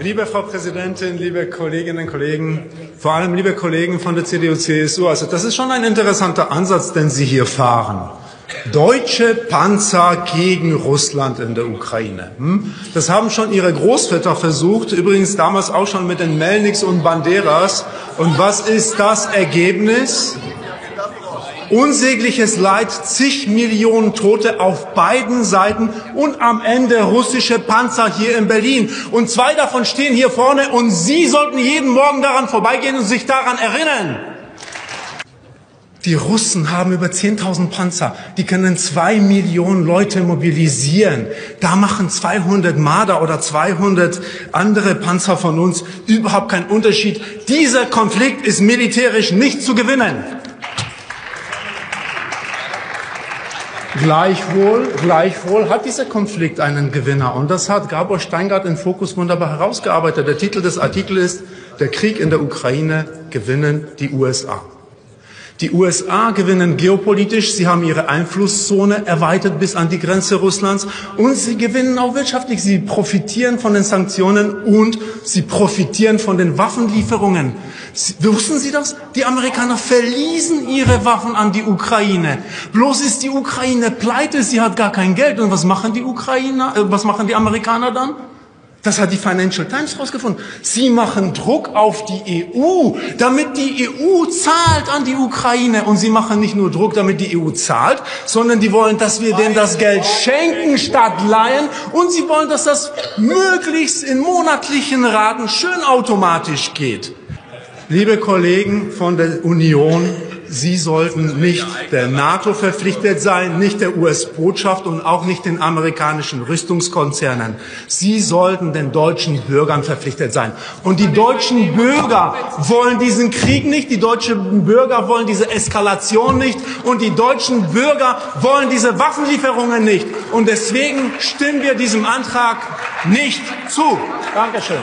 Liebe Frau Präsidentin, liebe Kolleginnen und Kollegen, vor allem liebe Kollegen von der CDU-CSU, also das ist schon ein interessanter Ansatz, den Sie hier fahren. Deutsche Panzer gegen Russland in der Ukraine. Hm? Das haben schon Ihre Großväter versucht, übrigens damals auch schon mit den Melniks und Banderas. Und was ist das Ergebnis? Unsägliches Leid, zig Millionen Tote auf beiden Seiten und am Ende russische Panzer hier in Berlin. Und zwei davon stehen hier vorne und Sie sollten jeden Morgen daran vorbeigehen und sich daran erinnern. Die Russen haben über 10.000 Panzer. Die können zwei Millionen Leute mobilisieren. Da machen 200 Marder oder 200 andere Panzer von uns überhaupt keinen Unterschied. Dieser Konflikt ist militärisch nicht zu gewinnen. Gleichwohl, gleichwohl hat dieser Konflikt einen Gewinner. Und das hat Gabor Steingart in Fokus wunderbar herausgearbeitet. Der Titel des Artikels ist, der Krieg in der Ukraine gewinnen die USA. Die USA gewinnen geopolitisch, sie haben ihre Einflusszone erweitert bis an die Grenze Russlands und sie gewinnen auch wirtschaftlich. Sie profitieren von den Sanktionen und sie profitieren von den Waffenlieferungen. Sie, wussten Sie das? Die Amerikaner verließen ihre Waffen an die Ukraine. Bloß ist die Ukraine pleite, sie hat gar kein Geld. Und was machen die Ukrainer, äh, was machen die Amerikaner dann? Das hat die Financial Times herausgefunden. Sie machen Druck auf die EU, damit die EU zahlt an die Ukraine. Und sie machen nicht nur Druck, damit die EU zahlt, sondern die wollen, dass wir denen das Geld schenken statt leihen. Und sie wollen, dass das möglichst in monatlichen Raten schön automatisch geht. Liebe Kollegen von der Union, Sie sollten nicht der NATO verpflichtet sein, nicht der US-Botschaft und auch nicht den amerikanischen Rüstungskonzernen. Sie sollten den deutschen Bürgern verpflichtet sein. Und die deutschen Bürger wollen diesen Krieg nicht, die deutschen Bürger wollen diese Eskalation nicht und die deutschen Bürger wollen diese Waffenlieferungen nicht. Und deswegen stimmen wir diesem Antrag nicht zu. Dankeschön.